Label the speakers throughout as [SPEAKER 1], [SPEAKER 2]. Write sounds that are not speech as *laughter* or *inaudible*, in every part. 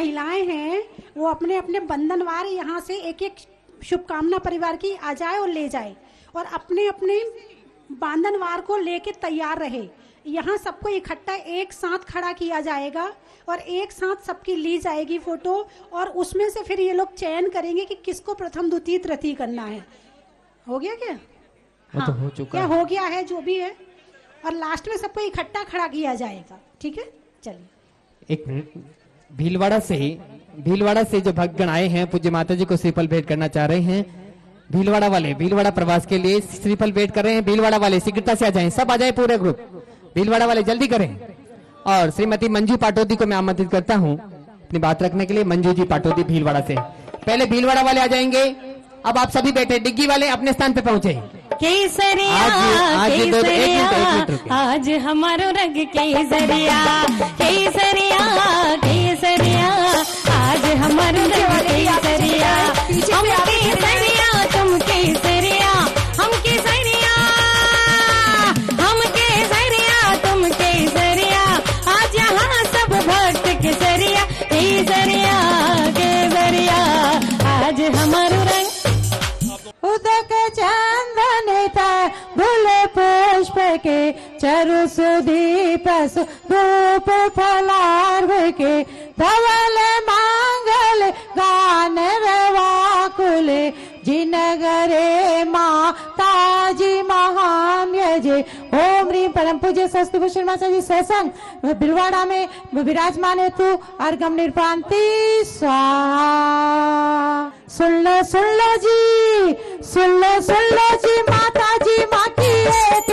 [SPEAKER 1] महिलाएँ हैं वो अपने अपने बंधनवार यहाँ से एक एक शुभकामना परिवार की आ जाए और ले जाए और अपने अपने बांधनवार को लेके तैयार रहे। यहाँ सबको इकट्ठा एक साथ खड़ा किया जाएगा और एक साथ सबकी ली जाएगी फ़ोटो और उसमें से फिर ये लोग चयन करेंगे कि किसको प्रथम द्वितीय तृतीय करना है। हो गया क्या?
[SPEAKER 2] वो तो हो। चुका
[SPEAKER 1] क्या
[SPEAKER 2] हो
[SPEAKER 1] गया है जो भी है। और लास्ट में सबको इकट्ठा खड़ा किया जाएगा। ठीक है? चलिए।
[SPEAKER 2] एक मिनट। भीलवाड़ा से ही, भीलवाड़ा से जो भक्तगण आए हैं, पूज्य माता जी को श्रीफल भेंट करना चाह रहे हैं। भीलवाड़ा वाले, भीलवाड़ा प्रवास के लिए श्रीफल भेंट कर रहे हैं। भीलवाड़ा वाले, शीघ्रता से आ जाए, सब आ जाए पूरे ग्रुप भीलवाड़ा वाले, जल्दी करें। और श्रीमती मंजू पाटोदी को मैं आमंत्रित करता हूँ, अपनी बात रखने के लिए। मंजू जी पाटोदी भीलवाड़ा से पहले भीलवाड़ा वाले आ जाएँगे। अब आप सभी बैठे डिग्गी वाले अपने स्थान पे पहुँचे।
[SPEAKER 3] केसरिया
[SPEAKER 2] आज- आज ये दो- एक मिनट, एक
[SPEAKER 3] केसरिया आज हमारो रंग केसरिया केसरिया केसरिया आज हमारो रंग केसरिया
[SPEAKER 4] चरु सुदीप धूप फलार्व के धवल मांगल गान रवाकुल जिनगरे माँ ताजी महान यजे ओम रीम परम पूज्य स्वस्ति भूषण माता जी सत्संग। बिलवाड़ा में विराजमान हेतु अर्गम निरपांति स्वाहा। सुन लो सुन लो जी सुन लो सुन लो जी माता जी माँ की एक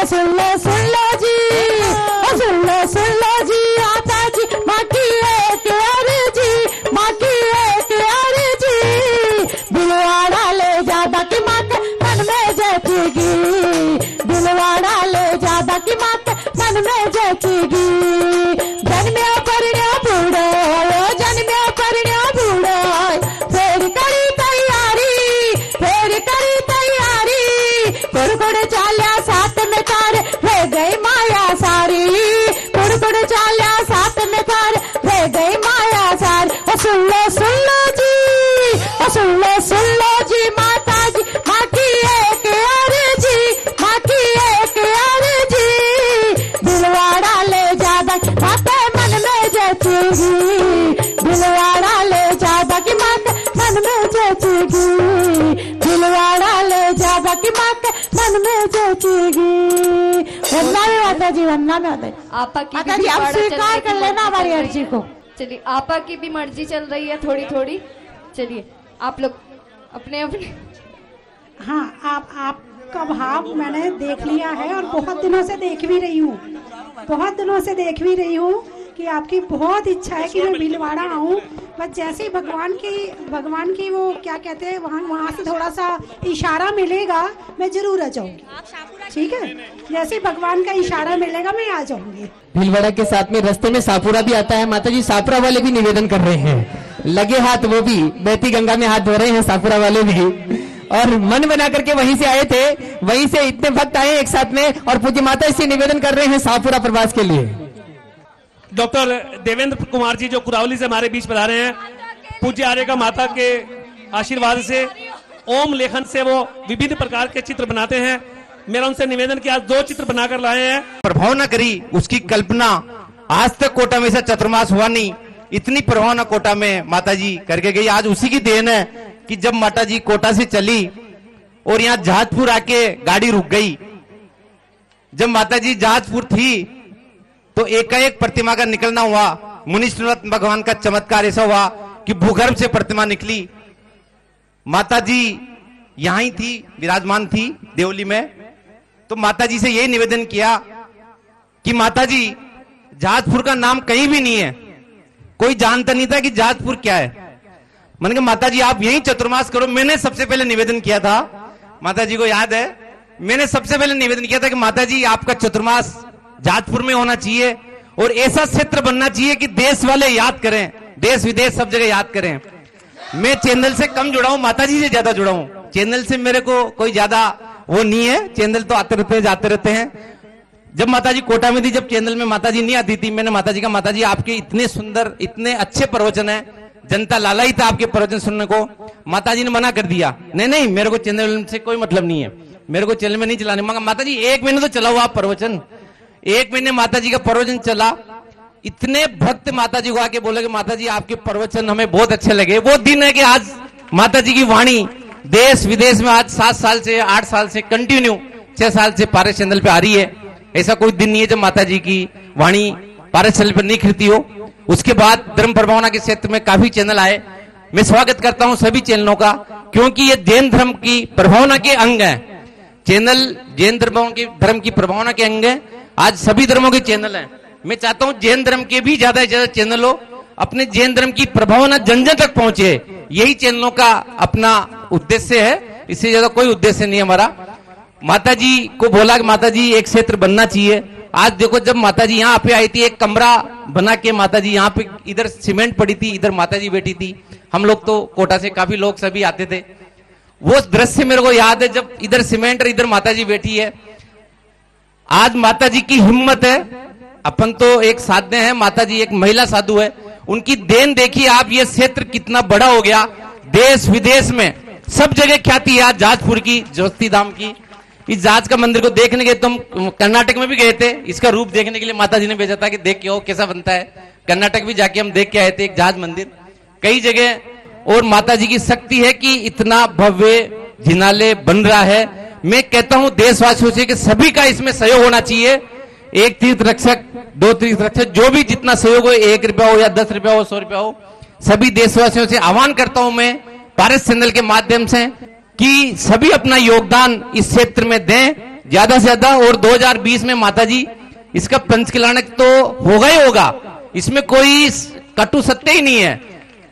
[SPEAKER 4] चोरी ओ सुन लो सुन वंदना में जी
[SPEAKER 5] आपा की
[SPEAKER 4] माता जी आप स्वीकार कर लेना हमारी अर्जी को।
[SPEAKER 5] चलिए आपा की भी मर्ज़ी चल रही है थोड़ी थोड़ी। चलिए आप लोग अपने अपने।
[SPEAKER 1] हाँ आप आपका भाव मैंने देख लिया है और बहुत दिनों से देख भी रही हूँ। बहुत दिनों से देख भी रही हूँ। कि आपकी बहुत इच्छा है कि मैं भीलवाड़ा आऊँ बस जैसे ही भगवान की भगवान की वो क्या कहते हैं वहाँ वहाँ से थोड़ा सा इशारा मिलेगा मैं ज़रूर आ जाऊँगी। ठीक है? जैसे ही भगवान का इशारा मिलेगा मैं आ जाऊँगी।
[SPEAKER 2] भीलवाड़ा के साथ में रास्ते में सापुरा भी आता है माता जी सापुरा वाले भी निवेदन कर रहे हैं। लगे हाथ वो भी बैती गंगा में हाथ धो रहे हैं सापुरा वाले भी। और मन बना करके वहीं से आए थे वहीं से इतने भक्त आए एक साथ में और पूज्य माता इससे निवेदन कर रहे हैं सापुरा प्रवास के लिए।
[SPEAKER 6] डॉक्टर देवेंद्र कुमार जी जो कुरावली से हमारे बीच पधारे हैं, पूज्य आर्य का माता के आशीर्वाद से, ओम लेखन से वो विभिन्न प्रकार के चित्र बनाते हैं। मेरा उनसे निवेदन कि आज दो चित्र बनाकर लाए हैं।
[SPEAKER 7] प्रभाव न करी, उसकी कल्पना आज तक कोटा में से चतुर्मास हुआ नहीं, इतनी प्रभाव न कोटा में माता जी करके गई। आज उसी की देन है कि जब माता जी कोटा से चली और यहाँ जहाजपुर आके गाड़ी रुक गई, जब माता जी जहाजपुर थी तो एकाएक प्रतिमा का निकलना हुआ। मुनिश्वरत भगवान का चमत्कार ऐसा हुआ कि भूगर्भ से प्रतिमा निकली। माता जी यहाँ ही थी, विराजमान थी देवली में। तो माता जी से यही निवेदन किया कि माता जी जहाजपुर का नाम कहीं भी नहीं है। कोई जानता नहीं था कि जाजपुर क्या है। मैंने कहा माता जी आप यही चतुर्मास करो। मैंने सबसे पहले निवेदन किया था। माता जी को याद है, मैंने सबसे पहले निवेदन किया था कि माता जी आपका चतुर्मास जहाजपुर में होना चाहिए और ऐसा क्षेत्र बनना चाहिए कि देश वाले याद करें, देश विदेश सब जगह याद करें। मैं चैनल से कम जुड़ा हूँ माता से ज़्यादा जुड़ा हूँ। चैनल से मेरे को कोई ज़्यादा वो नहीं है, चैनल तो आते रहते हैं, जाते रहते हैं। जब माता जी कोटा में थी, जब चैनल में माता जी नहीं आती थी, मैंने माता जी का माता जी आपके इतने सुंदर, इतने अच्छे प्रवचन है। जनता लाला ही था आपके प्रवचन सुनने को। माता जी ने मना कर दिया। नहीं नहीं, मेरे को चैनल से कोई मतलब नहीं है। मेरे को चैनल में नहीं चलाने। माता जी एक महीने तो चलाओ आप प्रवचन। एक महीने माता जी का प्रवचन चला। इतने भक्त माता जी को आके बोले कि माता जी आपके प्रवचन हमें बहुत अच्छे लगे। वो दिन है कि आज माता जी की वाणी देश विदेश में आज सात साल से, आठ साल से कंटिन्यू छह साल से पारस चैनल पे आ रही है। ऐसा कोई दिन नहीं है जब माता जी की वाणी पारस चैनल पर नहीं खिलती हो। उसके बाद धर्म प्रभावना के क्षेत्र में काफ़ी चैनल आए। मैं स्वागत करता हूँ सभी चैनलों का, क्योंकि ये जैन धर्म की प्रभावना के अंग है। चैनल जैन धर्म की धर्म की प्रभावना के अंग है। आज सभी धर्मों के चैनल हैं। मैं चाहता हूँ जैन धर्म के भी ज़्यादा से ज़्यादा चैनल हो, अपने जैन धर्म की प्रभावना जन जन तक पहुँचे। यही चैनलों का अपना उद्देश्य है। इससे ज़्यादा कोई उद्देश्य नहीं हमारा। माता जी को बोला कि माता जी एक क्षेत्र बनना चाहिए। आज देखो, जब माता जी यहाँ पे आई थी, एक कमरा बना के माता जी यहाँ पे इधर सीमेंट पड़ी थी, इधर माता जी बैठी थी। हम लोग तो कोटा से काफ़ी लोग सभी आते थे। वो दृश्य मेरे को याद है, जब इधर सीमेंट और इधर माता जी बैठी है आज माता जी की हिम्मत है। अपन तो एक साध्य है माता जी एक महिला साधु है। उनकी देन देखिए आप, ये क्षेत्र कितना बड़ा हो गया। देश विदेश में सब जगह ख्याति है आज जाजपुर की ज्योति धाम की। इस जाज का मंदिर को देखने के तुम कर्नाटक में भी गए थे। इसका रूप देखने के लिए माता जी ने भेजा था कि देख के आओ कैसा बनता है। कर्नाटक भी जाके हम देख के आए थे एक जहाज़ मंदिर। कई जगह और माता जी की शक्ति है कि इतना भव्य जिनाले बन रहा है। मैं कहता हूँ, देशवासियों से कि सभी का इसमें सहयोग होना चाहिए। एक तीर्थ रक्षक दो तीर्थ रक्षक जो भी जितना सहयोग हो, एक रुपया हो या दस रुपया हो, सौ रुपया हो, सभी देशवासियों से आह्वान करता हूँ मैं, पारस चैनल के माध्यम से, कि सभी अपना योगदान इस क्षेत्र में दें। ज़्यादा से ज़्यादा, और 2020 में माता जी इसका पंचकल्याणक तो होगा ही होगा। इसमें कोई कटु सत्य ही नहीं है।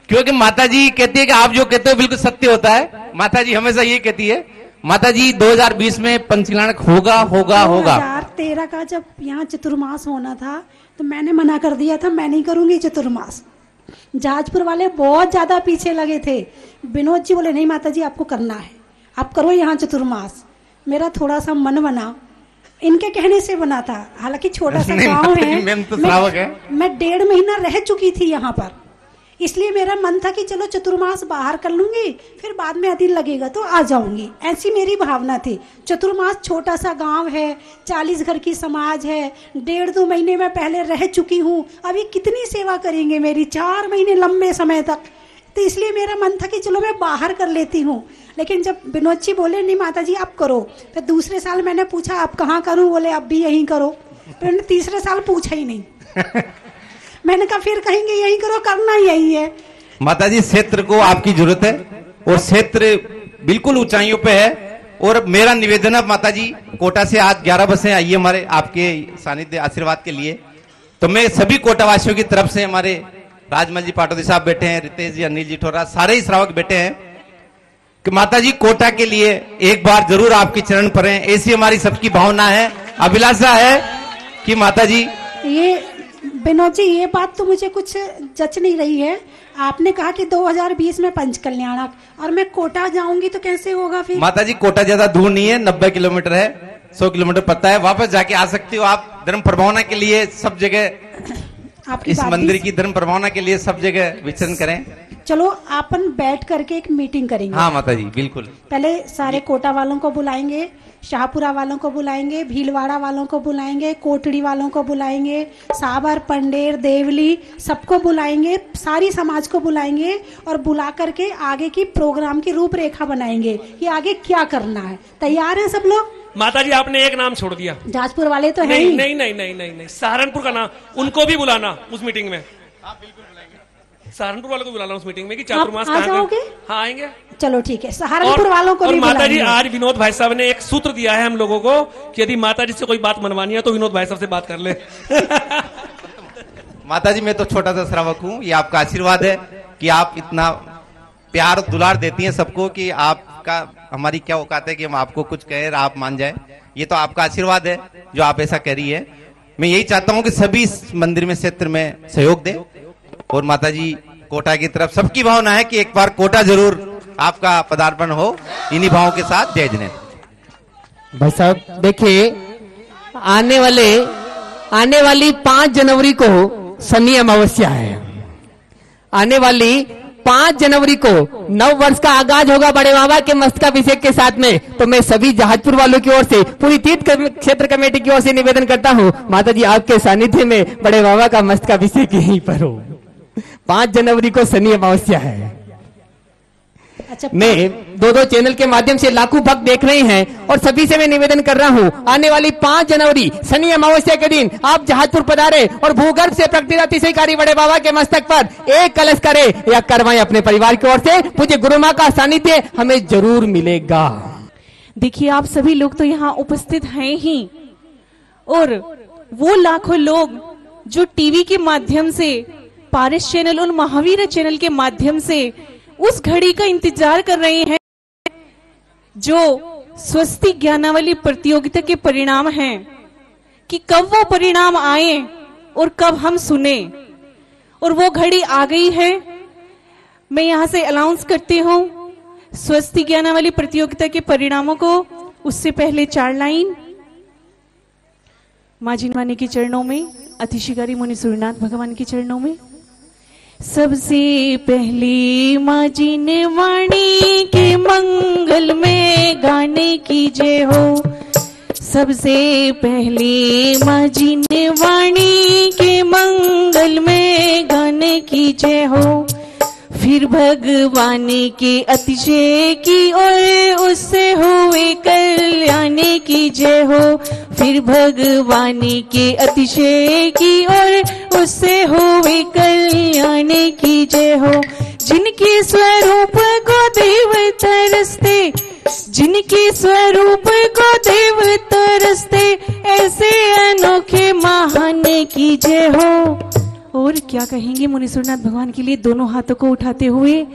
[SPEAKER 7] क्योंकि माता जी कहती है कि आप जो कहते हो, बिल्कुल सत्य होता है। माता जी हमेशा ये कहती है। माता जी 2020 में पंचकल्याणक होगा होगा होगा।
[SPEAKER 1] तेरह का जब यहाँ चतुर्मास होना था तो मैंने मना कर दिया था मैं नहीं करूँगी चतुर्मास। जाजपुर वाले बहुत ज़्यादा पीछे लगे थे। विनोद जी बोले नहीं माता जी आपको करना है। आप करो यहाँ चतुर्मास। मेरा थोड़ा सा मन बना। इनके कहने से बना था। हालाँकि छोटा सा गाँव है।
[SPEAKER 7] तो है।
[SPEAKER 1] मैं डेढ़ महीना रह चुकी थी यहाँ पर। इसलिए मेरा मन था कि चलो चतुर्मास बाहर कर लूँगी, फिर बाद में अधिन लगेगा तो आ जाऊँगी। ऐसी मेरी भावना थी। चतुर्मास छोटा सा गाँव है, चालीस घर की समाज है, डेढ़ दो महीने में पहले रह चुकी हूँ। अभी कितनी सेवा करेंगे मेरी? चार महीने लंबे समय तक। तो इसलिए मेरा मन था कि चलो मैं बाहर कर लेती हूँ। लेकिन जब विनोद जी बोले, नहीं माता जी आप करो। फिर दूसरे साल मैंने पूछा आप कहाँ करूँ? बोले, अब भी यहीं करो। फिर तीसरे साल पूछा ही नहीं। *laughs* मैंने कहा फिर कहेंगे यही करो करना यही है।
[SPEAKER 7] माता जी क्षेत्र को आपकी ज़रूरत है और क्षेत्र बिल्कुल ऊंचाइयों पे है। और मेरा निवेदन है माता जी कोटा से आज 11 बसें आई है हमारे आपके सानिध्य आशीर्वाद के लिए। तो मैं सभी कोटावासियों की तरफ़ से हमारे राजमल जी पाटोदी साहब बैठे हैं रितेश जी अनिल जी ठोरा सारे ही श्रावक बैठे हैं कि माता जी कोटा के लिए एक बार ज़रूर आपके चरण पर हैं। ऐसी हमारी सबकी भावना है अभिलाषा है कि माता जी
[SPEAKER 1] ये विनोद जी, ये बात तो मुझे कुछ जच नहीं रही है। आपने कहा कि 2020 में पंच कल्याण और मैं कोटा जाऊँगी तो कैसे होगा फिर?
[SPEAKER 7] माता जी कोटा ज़्यादा दूर नहीं है, नब्बे किलोमीटर है, सौ किलोमीटर पता है, वापस जाके आ सकती हो आप। धर्म प्रभावना के लिए सब जगह
[SPEAKER 1] आपकी
[SPEAKER 7] इस मंदिर की धर्म प्रभावना के लिए सब जगह विचरण करें।
[SPEAKER 1] चलो अपन बैठ करके एक मीटिंग करेंगे।
[SPEAKER 7] हाँ माता जी बिल्कुल।
[SPEAKER 1] पहले सारे कोटा वालों को बुलाएँगे शाहपुरा वालों को बुलाएँगे भीलवाड़ा वालों को बुलाएँगे कोटड़ी वालों को बुलाएँगे साबर पंडेर देवली सबको बुलाएँगे सारी समाज को बुलाएँगे और बुला करके आगे की प्रोग्राम की रूपरेखा बनाएँगे। कि आगे क्या करना है? तैयार है सब लोग?
[SPEAKER 6] माता जी आपने एक नाम छोड़ दिया।
[SPEAKER 1] जाजपुर वाले तो
[SPEAKER 6] नहीं
[SPEAKER 1] ही।
[SPEAKER 6] नहीं नहीं नहीं नहीं नहीं। सहारनपुर का नाम उनको भी बुलाना उस मीटिंग में। सहारनपुर वालों को बुलाना उस मीटिंग में कि चातुर्मास हाँ? आएँगे?
[SPEAKER 1] चलो ठीक है। सहारनपुर वालों को
[SPEAKER 6] और
[SPEAKER 1] भी
[SPEAKER 6] माता जी आज विनोद भाई साहब ने एक सूत्र दिया है हम लोगों को कि यदि माता जी से कोई बात मनवानी है तो विनोद भाई साहब से बात कर ले। *laughs*
[SPEAKER 7] माता जी मैं तो छोटा सा श्रावक हूँ। ये आपका आशीर्वाद है कि आप इतना प्यार दुलार देती हैं सबको कि आपका हमारी क्या औकात है कि हम आपको कुछ कहें, आप मान जाए? ये तो आपका आशीर्वाद है, जो आप ऐसा कह रही है। मैं यही चाहता हूँ कि सभी मंदिर में, क्षेत्र में सहयोग दें। और माता जी कोटा की तरफ़ सबकी भावना है कि एक बार कोटा ज़रूर आपका पदार्पण हो। इन्हीं भावों के साथ जय जिनेन्द्र।
[SPEAKER 2] भाई साहब, देखिए, आने वाले, आने वाली पाँच जनवरी को शनि अमावस्या है। आने वाली पाँच जनवरी को नव वर्ष का आगाज़ होगा बड़े बाबा के मस्तकाभिषेक के साथ में। तो मैं सभी जहाजपुर वालों की ओर से, पूरी तीर्थ क्षेत्र कमेटी की ओर से निवेदन करता हूँ माता जी आपके सानिध्य में बड़े बाबा का मस्तकाभिषेक यहीं पर हो। पाँच जनवरी को शनि अमावस्या है।
[SPEAKER 1] अच्छा
[SPEAKER 2] मैं दो दो चैनल के माध्यम से लाखों भक्त देख रहे हैं और सभी से मैं निवेदन कर रहा हूँ आने वाली पाँच जनवरी शनि अमावस्या के दिन आप जहाजपुर पधारे और भूगर्भ से प्रकृति से कार्य बड़े बाबा के मस्तक पर एक कलश करे या करवाएँ अपने परिवार की ओर से। मुझे गुरु माँ का सानिध्य हमें ज़रूर मिलेगा।
[SPEAKER 8] देखिए आप सभी लोग तो यहाँ उपस्थित हैं ही। और वो लाखों लोग जो टीवी के माध्यम से पारिस चैनल और महावीर चैनल के माध्यम से उस घड़ी का इंतज़ार कर रहे हैं जो स्वस्ति ज्ञानावली प्रतियोगिता के परिणाम हैं कि कब वो परिणाम आए और कब हम सुने। और वो घड़ी आ गई है। मैं यहाँ से अनाउंस करती हूँ, स्वस्ति ज्ञानावली प्रतियोगिता के परिणामों को, उससे पहले चार लाइन। माँ जिनवानी के चरणों में, अतिशिकारी मुनि सूर्यनाथ भगवान के चरणों में। सबसे पहली माँ जी ने वाणी के मंगल में गाने की जय हो। सबसे पहले माँ जी ने वाणी के मंगल में गाने की जय हो। फिर भगवान के अतिशय की और उससे हुए कल्याण की जय हो। फिर भगवान के अतिशय की और उससे हुए कल्याण की जय हो। जिनके स्वरूप को देव तरसते, जिनके स्वरूप को देव तरसते, ऐसे अनोखे महान की जय हो। और क्या कहेंगे मुनीश्वरनाथ भगवान के लिए दोनों हाथों को उठाते हुए?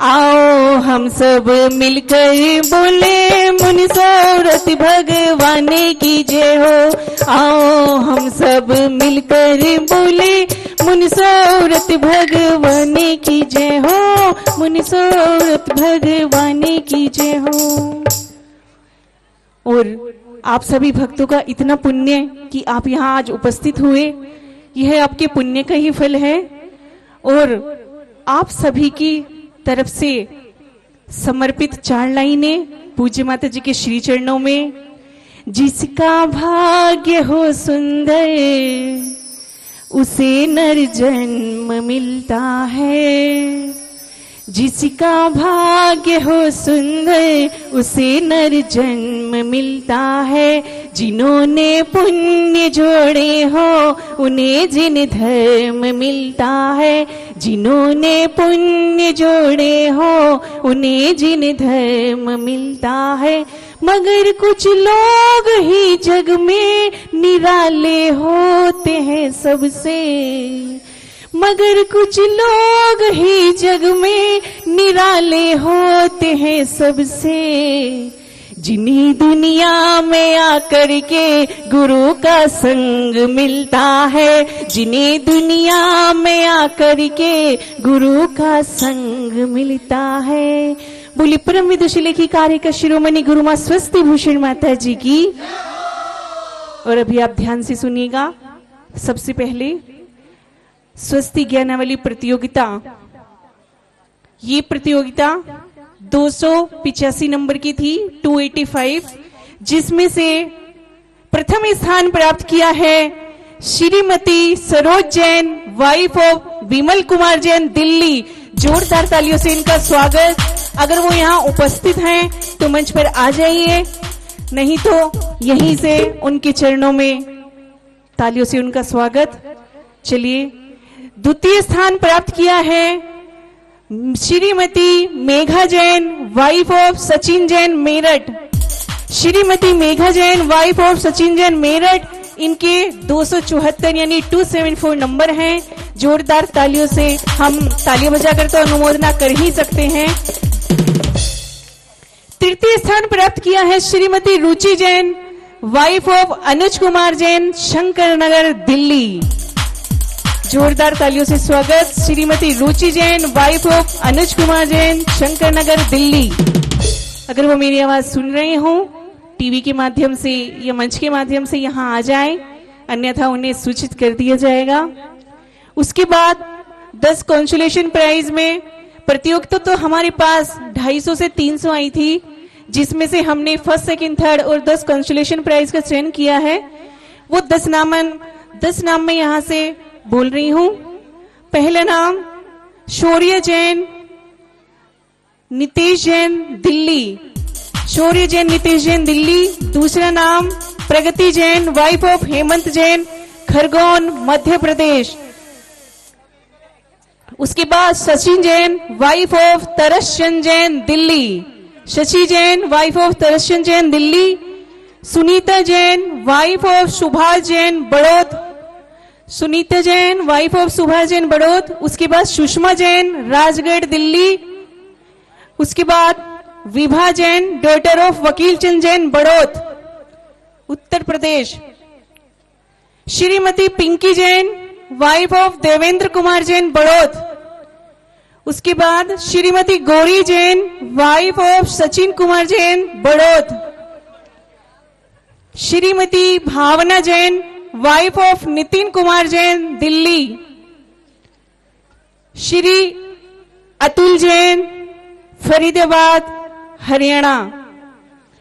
[SPEAKER 8] आओ हम सब मिलकर बोले मुनिसौरत भगवान की जय हो। आओ हम सब मिलकर बोले मुनिसौरत भगवान की जय हो। मुनिसौरत भगवान की जय हो। और आप सभी भक्तों का इतना पुण्य कि आप यहाँ आज उपस्थित हुए। यह आपके पुण्य का ही फल है। और आप सभी की तरफ़ से समर्पित चार लाइने पूज्य माता जी के श्री चरणों में, जिसका भाग्य हो सुंदर, उसे नर जन्म मिलता है। जिसका भाग्य हो सुंदर, उसे नर जन्म मिलता है। जिन्होंने पुण्य जोड़े हो, उन्हें जिन धर्म मिलता है। जिन्होंने पुण्य जोड़े हो, उन्हें जिन धर्म मिलता है। मगर कुछ लोग ही जग में निराले होते हैं सबसे। मगर कुछ लोग ही जग में निराले होते हैं सबसे। जिन्हीं दुनिया में आकर के गुरु का संग मिलता है, जिन्हें दुनिया में आकर के गुरु का संग मिलता है। बोली परम विदुषी की कार्य का शिरोमणि गुरु माँ स्वस्ति भूषण माता जी की। और अभी आप ध्यान से सुनिएगा। सबसे पहले स्वस्ति ज्ञानावली प्रतियोगिता। ये प्रतियोगिता दो नंबर की थी 285 जिसमें से प्रथम स्थान प्राप्त किया है श्रीमती सरोज जैन वाइफ ऑफ़ विमल कुमार जैन, दिल्ली। जोरदार तालियों से इनका स्वागत। अगर वो यहाँ उपस्थित हैं तो मंच पर आ जाइए। नहीं तो यहीं से उनके चरणों में तालियों से उनका स्वागत। चलिए द्वितीय स्थान प्राप्त किया है। Shrimati Megha Jain wife of Sachin Jain Meerut. Shrimati Megha Jain wife of Sachin Jain Meerut, इनके दो सौ चौहत्तर यानी 274 नंबर हैं। जोरदार तालियों से हम तालियाँ बजाकर तो अनुमोदना कर ही सकते हैं। तृतीय स्थान प्राप्त किया है श्रीमती रुचि जैन वाइफ ऑफ़ अनुज कुमार जैन शंकर नगर दिल्ली। जोरदार तालियों से स्वागत। Shrimati Ruchi Jain wife of Anuj Kumar Jain Shankar Nagar Delhi. अगर वो मेरी आवाज़ सुन रहे हो, टीवी के माध्यम से या मंच के माध्यम से यहाँ आ जाए, अन्यथा उन्हें सूचित कर दिया जाएगा। उसके बाद 10 कॉन्सुलेशन प्राइज में प्रतियोगिता तो हमारे पास 250 से 300 आई थी, जिसमें से हमने फ़र्स्ट सेकंड थर्ड और 10 कॉन्सुलेशन प्राइज का चयन किया है। वो 10 नामन 10 नाम में यहाँ से बोल रही हूँ। पहला नाम शौर्य जैन, नितेश जैन दिल्ली। शौर्य जैन, नितेश जैन दिल्ली। दूसरा नाम प्रगति जैन वाइफ ऑफ़ हेमंत जैन, खरगोन, मध्य प्रदेश। उसके बाद Sachin Jain wife of Tarsachand Jain Delhi. Shashi Jain wife of Tarsachand Jain Delhi. Sunita Jain wife of Subhash Jain Baraud Sunita Jain wife of Subhash Jain Baraud, उसके बाद सुषमा जैन, राजगढ़, दिल्ली। उसके बाद Vibha Jain daughter of Vakil Chand Jain, Baraud, Uttar Pradesh. Shrimati Pinki Jain wife of Devendra Kumar Jain, Baraud. उसके बाद Shrimati Gauri Jain wife of Sachin Kumar Jain, Baraud. Shrimati Bhavna Jain wife of Nitin Kumar Jain Delhi Shri Atul Jain Faridabad Haryana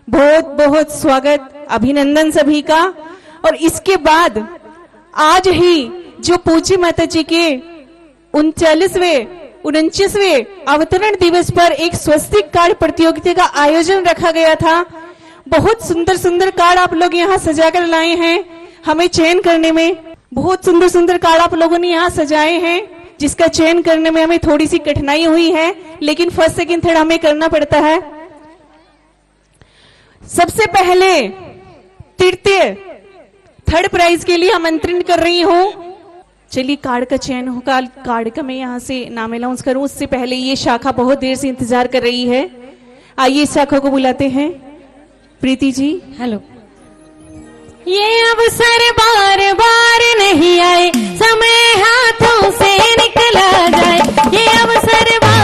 [SPEAKER 8] बहुत बहुत स्वागत, अभिनंदन सभी का। और इसके बाद, आज ही जो पूज्य माता जी के उनचालीसवे उनचासवे अवतरण दिवस पर एक स्वस्तिक कार्ड प्रतियोगिता का आयोजन रखा गया था। बहुत सुंदर सुंदर कार्ड आप लोग यहाँ सजा कर लाए हैं। हमें चयन करने में बहुत सुंदर सुंदर कार्ड आप लोगों ने यहाँ सजाए हैं, जिसका चयन करने में हमें थोड़ी सी कठिनाई हुई है, लेकिन फ़र्स्ट, सेकंड, थर्ड हमें करना पड़ता है। सबसे पहले तृतीय थर्ड प्राइज के लिए आमंत्रण कर रही हूँ। चलिए कार्ड का चयन होगा कार्ड का मैं यहाँ से नाम अनाउंस करूँ। उससे पहले ये शाखा बहुत देर से इंतज़ार कर रही है। आइए इस शाखा को बुलाते हैं। प्रीति जी।
[SPEAKER 3] हेलो ये अब सर बार बार नहीं आए। समय हाथों से निकला जाए। ये अब सर बार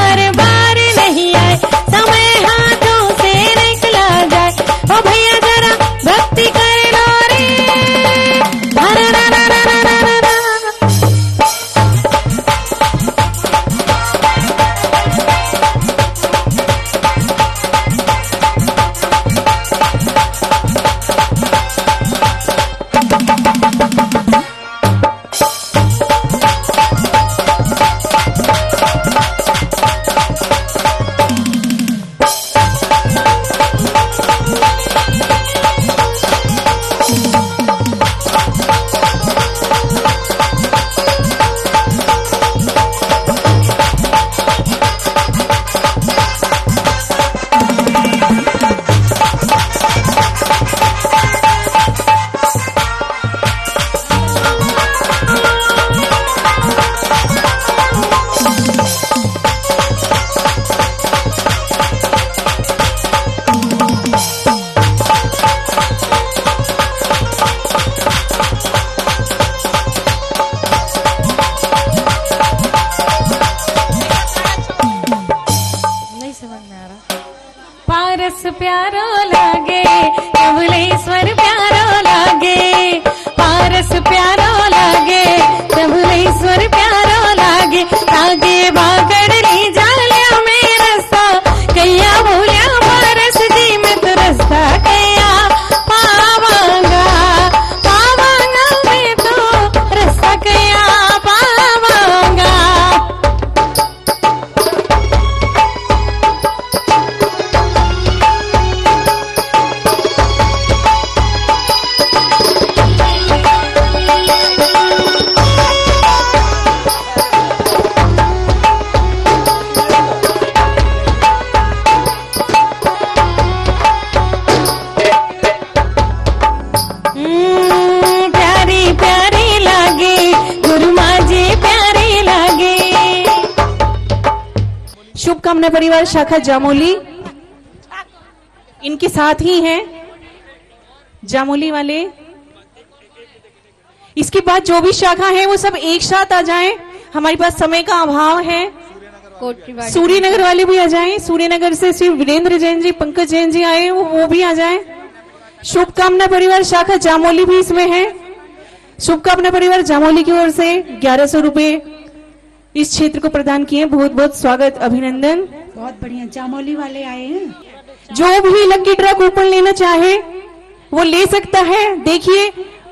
[SPEAKER 8] शुभकामना परिवार शाखा जामोली। इनके साथ ही हैं जामोली वाले। इसके बाद जो भी शाखा है वो सब एक साथ आ जाएँ। हमारे पास समय का अभाव है।
[SPEAKER 5] कोटरीवाड़ी।
[SPEAKER 8] सूर्यनगर वाले भी आ जाएँ। सूर्यनगर से श्री वीरेंद्र जैन जी पंकज जैन जी आए वो, वो भी आ जाएँ। शुभकामना परिवार शाखा जामोली भी इसमें है। शुभकामना परिवार जामोली की ओर से ग्यारह सौ रुपये। इस क्षेत्र को प्रदान किए बहुत बहुत स्वागत अभिनंदन।
[SPEAKER 1] बहुत बढ़िया। चामोली वाले आए हैं।
[SPEAKER 8] जो भी लकी ड्रा कूपन लेना चाहे वो ले सकता है। देखिए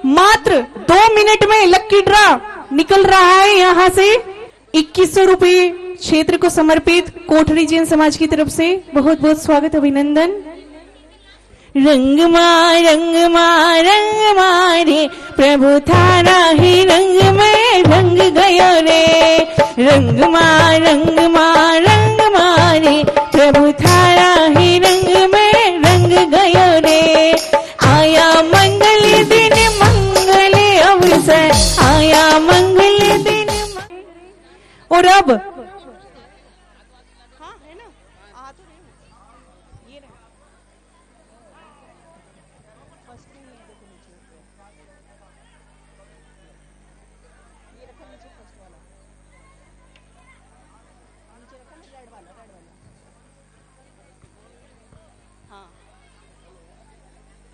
[SPEAKER 8] मात्र दो मिनट में लकी ड्रा निकल रहा है यहाँ से। इक्कीस सौ रुपये क्षेत्र को समर्पित कोठरी जैन समाज की तरफ़ से। बहुत बहुत स्वागत अभिनंदन। रंग मा रंग मा रंग मारे प्रभु थारा ही रंग में रंग गयो रे। रंग मा रंग मारे प्रभु थारा ही रंग में रंग गयो रे। आया मंगल दिन, मंगल अवसर, आया मंगल दिन और अब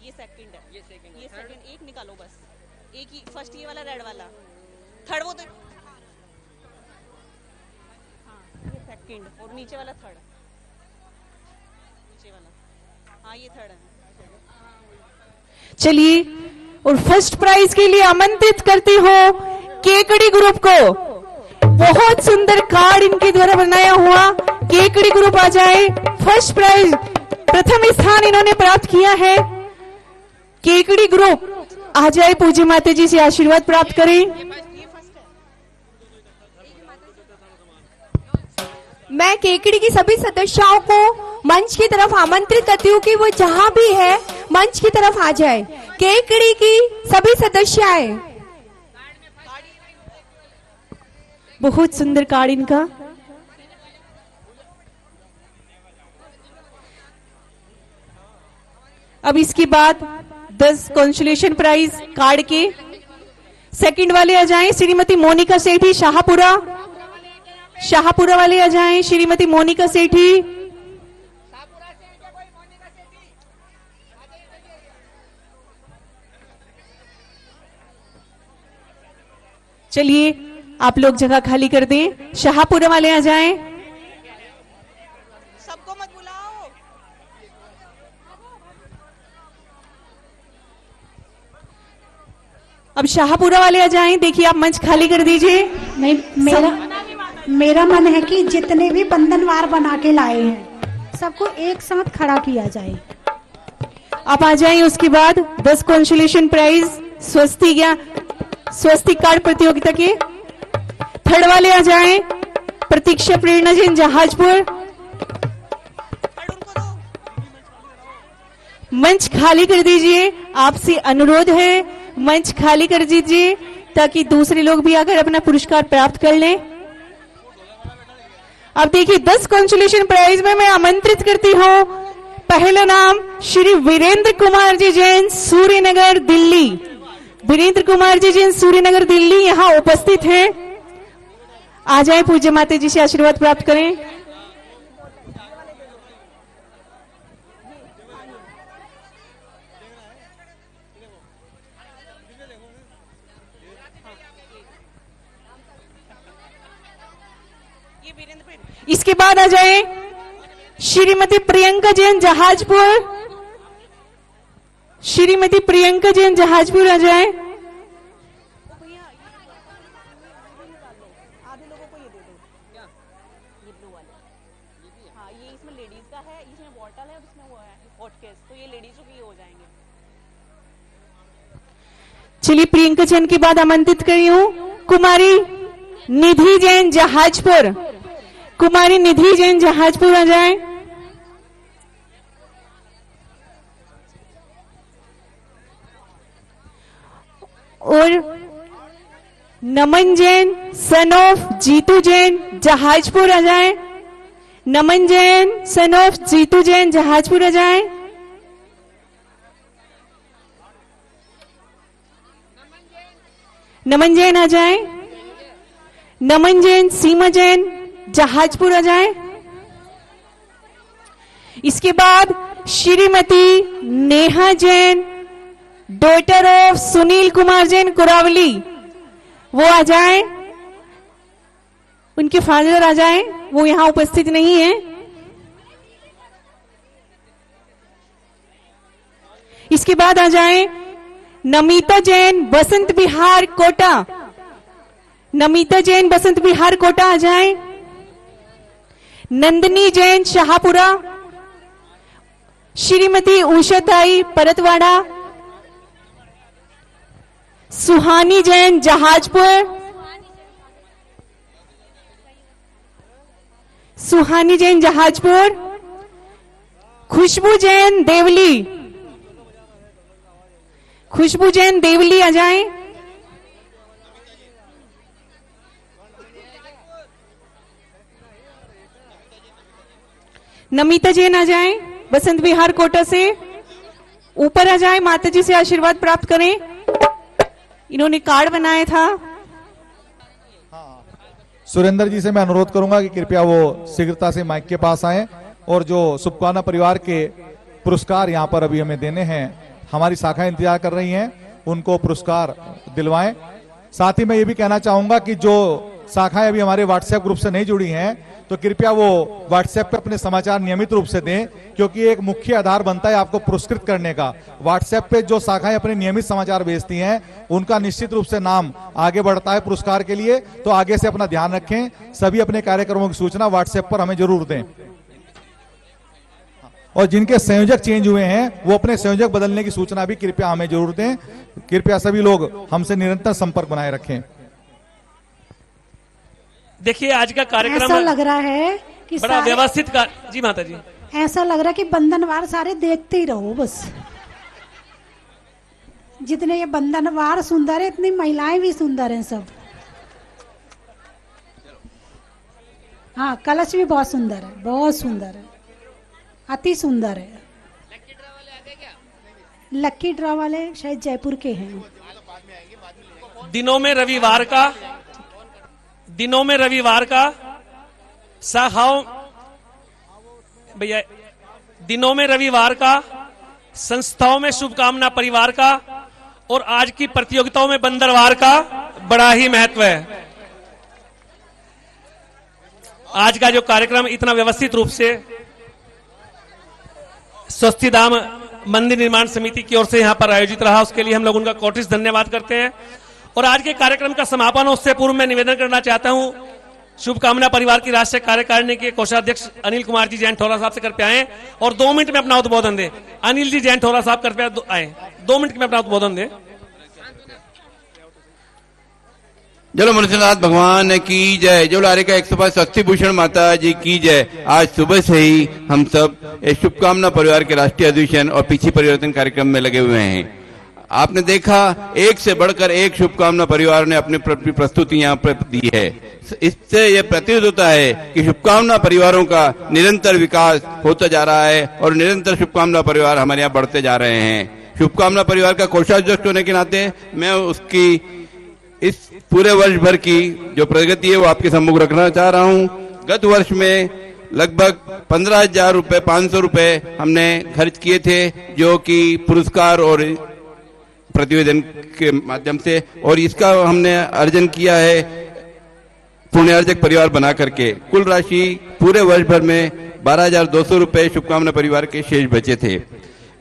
[SPEAKER 9] ये सेकंड है। ये सेकंड ये सेकंड एक निकालो बस। एक ही फ़र्स्ट ये वाला रेड वाला। थर्ड वो तो हाँ ये सेकंड और नीचे वाला थर्ड नीचे वाला। हाँ ये थर्ड है।
[SPEAKER 8] चलिए और फ़र्स्ट प्राइज के लिए आमंत्रित करती हो केकड़ी ग्रुप को। बहुत सुंदर कार्ड इनके द्वारा बनाया हुआ केकड़ी ग्रुप आ जाए। फ़र्स्ट प्राइज प्रथम स्थान इन्होंने प्राप्त किया है। केकड़ी ग्रुप आ जाए पूज्य माता जी से आशीर्वाद प्राप्त करें।
[SPEAKER 10] मैं केकड़ी की सभी सदस्यों को मंच की तरफ़ आमंत्रित करती हूँ कि वो जहाँ भी है मंच की तरफ़ आ जाए। केकड़ी की सभी सदस्याएँ।
[SPEAKER 8] बहुत सुंदर कार्ड इनका। अब इसके बाद 10 कॉन्सुलेशन प्राइज कार्ड के। सेकंड वाले आ जाएँ श्रीमती मोनिका सेठी, शाहपुरा। शाहपुरा वाले आ जाएँ श्रीमती मोनिका सेठी। चलिए, आप लोग जगह खाली कर दें। शाहपुरा वाले आ जाएँ
[SPEAKER 9] सबको मत बुलाओ
[SPEAKER 8] अब शाहपुरा वाले आ जाएँ देखिए आप मंच खाली कर दीजिए।
[SPEAKER 1] नहीं मेरा मेरा मन है कि जितने भी बंधनवार बना के लाए हैं सबको एक साथ खड़ा किया जाए।
[SPEAKER 8] आप आ जाएँ उसके बाद दस कॉन्सुलेशन प्राइज स्वस्ति या स्वस्ति कार्ड प्रतियोगिता के। थर्ड वाले आ जाएँ प्रतीक्षा प्रेरणा जैन जहाजपुर। मंच खाली कर दीजिए आपसे अनुरोध है मंच खाली कर दीजिए, ताकि दूसरे लोग भी आकर अपना पुरस्कार प्राप्त कर लें। अब देखिए, दस कॉन्सुलेशन प्राइज में मैं आमंत्रित करती हूँ। पहला नाम श्री वीरेंद्र कुमार जी जैन, सूर्यनगर, दिल्ली। वीरेंद्र कुमार जी जैन, सूर्यनगर, दिल्ली यहाँ उपस्थित हैं। आ जाए, पूज्य माता जी से आशीर्वाद प्राप्त करें। इसके बाद आ जाए श्रीमती प्रियंका जैन जहाजपुर। श्रीमती प्रियंका जैन जहाजपुर आ जाए।
[SPEAKER 9] हाँ ये इसमें लेडीज़ का है इसमें बॉटल है और इसमें वो है हॉटकेस तो ये लेडीजों के हो जाएँगे।
[SPEAKER 8] चलिए प्रियंका जैन के बाद आमंत्रित करी हूँ। कुमारी निधि जैन जहाजपुर। कुमारी निधि जैन जहाजपुर आ जाए। और नमन जैन सन ऑफ़ जीतू जैन जहाजपुर आ जाए। नमन जैन सन ऑफ़ जीतू जैन जहाजपुर आ जाए। नमन जैन आ जाए। नमन जैन, सीमा जैन जहाजपुर जाए। इसके बाद श्रीमती नेहा जैन डॉटर ऑफ़ सुनील कुमार जैन, कुरावली, वो आ जाए। उनके फादर आ जाए। वो यहाँ उपस्थित नहीं है। इसके बाद आ जाए नमिता जैन, बसंत बिहार कोटा। नमिता जैन, बसंत बिहार कोटा आ जाए। नंदनी जैन शाहपुरा, श्रीमती उषाताई परतवाड़ा, सुहानी जैन जहाजपुर, सुहानी जैन जहाजपुर, खुशबू जैन देवली, खुशबू जैन देवली आ जाए। नमिता जैन आ जाए, बसंत विहार कोटा से ऊपर आ जाए, माता जी से आशीर्वाद प्राप्त करें। इन्होंने कार्ड बनाया था।
[SPEAKER 11] सुरेंद्र जी से मैं अनुरोध करूँगा कि कृपया वो शीघ्रता से माइक के पास आए और जो सुपकाना परिवार के पुरस्कार यहाँ पर अभी हमें देने हैं, हमारी शाखा इंतज़ार कर रही हैं, उनको पुरस्कार दिलवाएँ। साथ ही मैं ये भी कहना चाहूँगा कि जो शाखाएँ अभी हमारे व्हाट्सएप ग्रुप से नहीं जुड़ी हैं तो कृपया वो व्हाट्सएप पे अपने समाचार नियमित रूप से दें, क्योंकि एक मुख्य आधार बनता है आपको पुरस्कृत करने का। व्हाट्सएप पे जो शाखाएँ अपने नियमित समाचार भेजती हैं, उनका निश्चित रूप से नाम आगे बढ़ता है पुरस्कार के लिए तो आगे से अपना ध्यान रखें। सभी अपने कार्यक्रमों की सूचना व्हाट्सएप पर हमें ज़रूर दें। और जिनके संयोजक चेंज हुए हैं, वो अपने संयोजक बदलने की सूचना भी कृपया हमें ज़रूर दें। कृपया सभी लोग हमसे निरंतर संपर्क बनाए रखें।
[SPEAKER 6] देखिए आज का कार्यक्रम
[SPEAKER 1] ऐसा लग रहा है कि
[SPEAKER 6] बड़ा व्यवस्थित का जी माता जी।
[SPEAKER 1] ऐसा लग रहा है कि बंधनवार सारे देखते ही रहो बस। जितने ये बंधनवार सुंदर है इतनी महिलाएँ भी सुंदर हैं सब। हाँ कलश भी बहुत सुंदर है बहुत सुंदर है। अति सुंदर है। लक्की ड्रा वाले शायद जयपुर के हैं।
[SPEAKER 6] दिनों में रविवार का दिनों में रविवार का शाखाओं भैया, दिनों में रविवार का, संस्थाओं में शुभकामना परिवार का, और आज की प्रतियोगिताओं में बंदरवार का बड़ा ही महत्व है। आज का जो कार्यक्रम इतना व्यवस्थित रूप से स्वस्ति धाम मंदिर निर्माण समिति की ओर से यहाँ पर आयोजित रहा, उसके लिए हम लोग उनका कोटिस धन्यवाद करते हैं। और आज के कार्यक्रम का समापन उससे पूर्व मैं निवेदन करना चाहता हूँ, शुभकामना परिवार की राष्ट्रीय कार्यकारिणी के कोषाध्यक्ष अनिल कुमार जी जैन ठोरा साहब से कृपया आए और दो मिनट में अपना उद्बोधन दे। अनिल जी जैन ठोरा साहब कृपया दो- आए। दो मिनट में अपना उद्बोधन दे।
[SPEAKER 12] जलो मनुष्यनाथ भगवान की जय। जो लारे का एक सौ पाँच भूषण माता जी की जय। आज सुबह से ही हम सब शुभकामना परिवार के राष्ट्रीय अधिवेशन और पीछे परिवर्तन कार्यक्रम में लगे हुए हैं। आपने देखा, एक से बढ़कर एक शुभकामना परिवार ने अपनी प्रस्तुति यहाँ पर दी है। इससे यह प्रतीत होता है कि शुभकामना परिवारों का निरंतर विकास होता जा रहा है और निरंतर शुभकामना परिवार हमारे यहाँ बढ़ते जा रहे हैं। शुभकामना परिवार का कोषाध्यक्ष होने के नाते मैं उसकी इस पूरे वर्ष भर की जो प्रगति है वो आपके सम्मुख रखना चाह रहा हूँ। गत वर्ष में लगभग पंद्रह हज़ार रूपए पाँच सौ रूपए हमने खर्च किए थे, जो कि पुरस्कार और प्रतिवेदन के माध्यम से, और इसका हमने अर्जन किया है पुण्यार्जक परिवार बना करके। कुल राशि पूरे वर्ष भर में बारह हज़ार दो सौ रुपये शुभकामना परिवार के शेष बचे थे।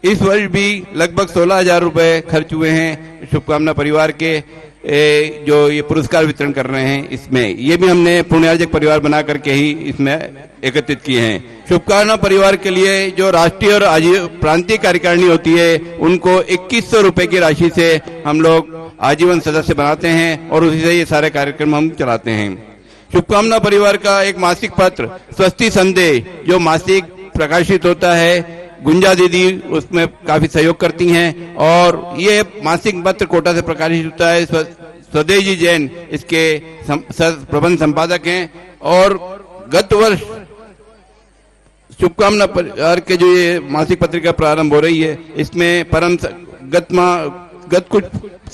[SPEAKER 12] इस वर्ष भी लगभग सोलह हज़ार रुपए खर्च हुए हैं शुभकामना परिवार के। जो ये पुरस्कार वितरण कर रहे हैं इसमें। ये भी हमने पुण्यार्जक परिवार बना करके ही इसमें एकत्रित किए हैं। शुभकामना परिवार के लिए जो राष्ट्रीय और प्रांतीय कार्यकारिणी होती है, उनको इक्कीस सौ रुपये की राशि से हम लोग आजीवन सदस्य बनाते हैं और उसी से ये सारे कार्यक्रम हम चलाते हैं। शुभकामना परिवार का एक मासिक पत्र, स्वस्ति संदेश जो मासिक प्रकाशित होता है गुंजा दीदी उसमें काफ़ी सहयोग करती हैं और ये मासिक पत्र कोटा से प्रकाशित होता है। स्वदेश जी जैन, इसके प्रबंध संपादक हैं और गत वर्ष शुभकामना परिवार के जो ये मासिक पत्रिका प्रारंभ हो रही है, इसमें परम स- गत कुछ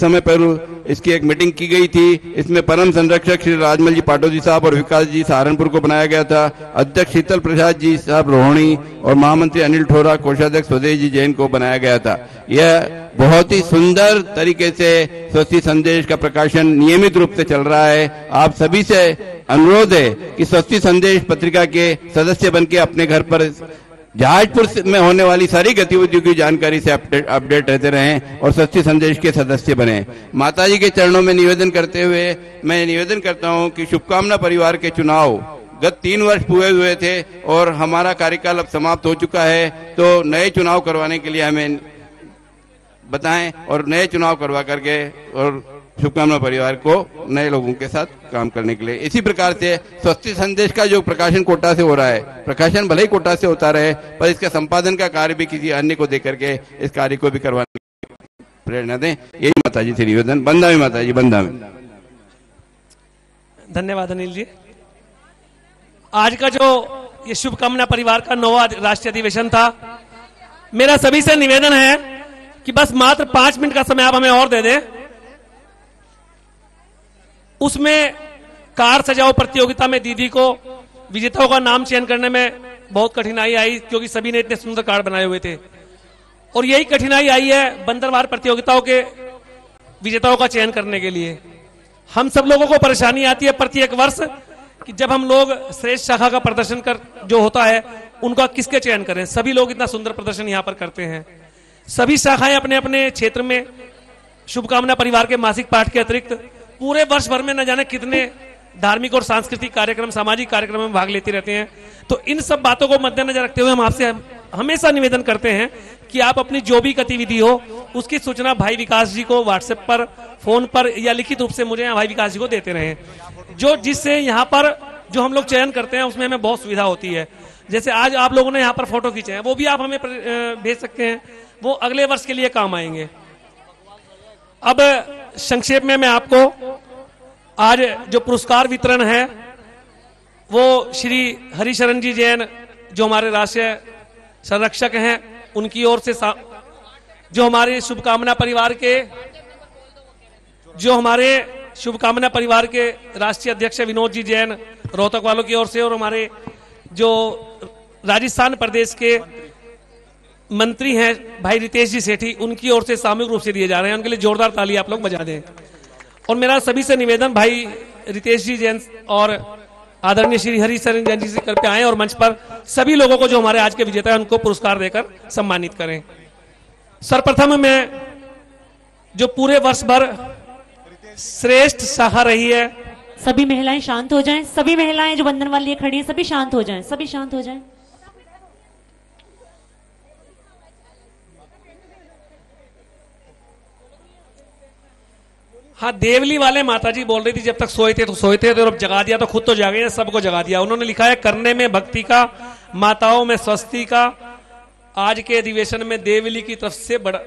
[SPEAKER 12] समय पहले इसकी एक मीटिंग की गई थी। इसमें परम संरक्षक श्री राजमल जी पाटो जी साहब और विकास जी सहारनपुर को बनाया गया था। अध्यक्ष शीतल प्रसाद जी साहब रोहिणी और महामंत्री अनिल ठोरा, कोषाध्यक्ष स्वदेश जी जैन को बनाया गया था। यह बहुत ही सुंदर तरीके से स्वस्ति संदेश का प्रकाशन नियमित रूप से चल रहा है। आप सभी से अनुरोध है कि स्वस्ति संदेश पत्रिका के सदस्य बन के अपने घर पर जहाजपुर में होने वाली सारी गतिविधियों की जानकारी से अपडेट अपडेट रहते रहें और स्वस्ति संदेश के सदस्य बने। माता जी के चरणों में निवेदन करते हुए मैं निवेदन करता हूँ कि शुभकामना परिवार के चुनाव गत तीन वर्ष पूरे हुए थे और हमारा कार्यकाल अब समाप्त हो चुका है तो नए चुनाव करवाने के लिए हमें बताएँ और नए चुनाव करवा करके और शुभकामना परिवार को, नए लोगों के साथ काम करने के लिए। इसी प्रकार से स्वस्थ संदेश का जो प्रकाशन कोटा से हो रहा है, प्रकाशन भले ही कोटा से होता रहे, पर इसका संपादन का कार्य भी किसी अन्य को देकर के इस कार्य को भी करवाने की प्रेरणा दें। यही माता जी से निवेदन। बंदा माता जी बंदा
[SPEAKER 6] धन्यवाद अनिल जी। आज का जो ये शुभकामना परिवार का नौवा राष्ट्रीय अधिवेशन था, मेरा सभी से निवेदन है कि बस मात्र पाँच मिनट का समय आप हमें और दे दें। उसमें कार सजाओ प्रतियोगिता में दीदी को, विजेताओं का नाम चयन करने में बहुत कठिनाई आई, क्योंकि सभी ने इतने सुंदर कार्ड बनाए हुए थे। और यही कठिनाई आई है बंदरवार प्रतियोगिताओं के विजेताओं का चयन करने के लिए। हम सब लोगों को परेशानी आती है प्रत्येक वर्ष कि जब हम लोग श्रेष्ठ शाखा का प्रदर्शन कर, जो होता है, उनका किसके चयन करें? सभी लोग इतना सुंदर प्रदर्शन यहाँ पर करते हैं। सभी शाखाएँ अपने अपने क्षेत्र में शुभकामना परिवार के मासिक पाठ के अतिरिक्त पूरे वर्ष भर में न जाने कितने धार्मिक और सांस्कृतिक कार्यक्रम, सामाजिक कार्यक्रम में भाग लेते रहते हैं। तो इन सब बातों को मद्देनजर रखते हुए हम आपसे हमेशा निवेदन करते हैं कि आप अपनी जो भी गतिविधि हो, उसकी सूचना भाई विकास जी को व्हाट्सएप पर, फ़ोन पर या लिखित रूप से मुझे भाई विकास जी को देते रहे। जो जिससे यहाँ पर जो हम लोग चयन करते हैं, उसमें हमें बहुत सुविधा होती है। जैसे आज आप लोगों ने यहाँ पर फ़ोटो खींचे हैं, वो भी आप हमें भेज सकते हैं। वो अगले वर्ष के लिए काम आएँगे। अब संक्षेप में मैं आपको आज जो पुरस्कार वितरण है, वो श्री हरिशरण जी जैन, जो हमारे राष्ट्रीय संरक्षक हैं, उनकी ओर से जो हमारे शुभकामना परिवार के, जो हमारे शुभकामना परिवार के राष्ट्रीय अध्यक्ष विनोद जी जैन, रोहतक वालों की ओर से और हमारे जो राजस्थान प्रदेश के मंत्री हैं भाई रितेश जी सेठी, उनकी ओर से सामूहिक रूप से दिए जा रहे हैं। उनके लिए जोरदार ताली आप लोग बजा दें। और मेरा सभी से निवेदन, भाई रितेश जी जैन और आदरणीय श्री हरी शरण जैन जी से कृपया आए और मंच पर सभी लोगों को जो हमारे आज के विजेता है, उनको पुरस्कार देकर सम्मानित करें। सर्वप्रथम मैं जो पूरे वर्ष भर श्रेष्ठ शाखा रही है,
[SPEAKER 3] सभी महिलाएँ शांत हो जाएँ, सभी महिलाएँ जो बंधन वाली खड़ी हैं, सभी शांत हो जाएँ, सभी शांत हो जाएँ।
[SPEAKER 6] हाँ देवली वाले माता जी बोल रही थी, जब तक सोए थे तो सोए थे तो जगा दिया तो खुद तो जागे सबको जगा दिया। उन्होंने लिखा है, करने में भक्ति का, माताओं में स्वस्ति का, आज के अधिवेशन में देवली की तरफ़ से बड़ा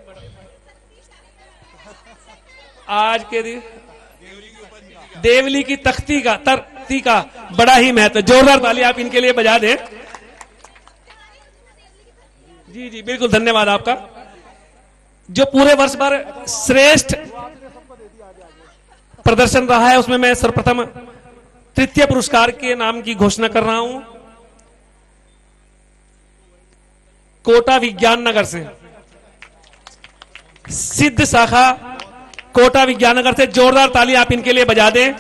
[SPEAKER 6] आज के दि- देवली की तख्ती का तख्ती का बड़ा ही महत्व। जोरदार ताली आप इनके लिए बजा दें। जी जी, बिल्कुल धन्यवाद आपका। जो पूरे वर्ष भर श्रेष्ठ प्रदर्शन रहा है, उसमें मैं सर्वप्रथम तृतीय पुरस्कार के नाम की घोषणा कर रहा हूँ। कोटा विज्ञान नगर से। सिद्ध शाखा कोटा विज्ञान नगर से। जोरदार ताली आप इनके लिए बजा दें।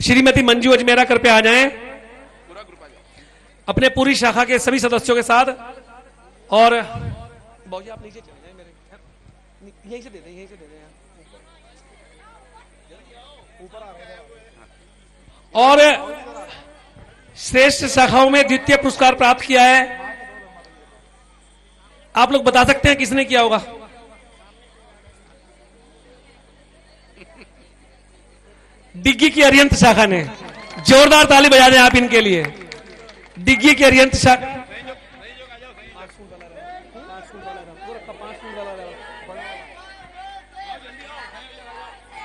[SPEAKER 6] श्रीमती मंजू अजमेरा कृपया आ जाएँ। अपने पूरी शाखा के सभी सदस्यों के साथ। और आप नीचे यहीं से दे दें यहीं से दे दें और श्रेष्ठ शाखाओं में द्वितीय पुरस्कार प्राप्त किया है। आप लोग बता सकते हैं किसने किया होगा? डिग्गी की अरियंत शाखा ने। जोरदार ताली बजा दें आप इनके लिए। डिग्गी की अरियंत शाखा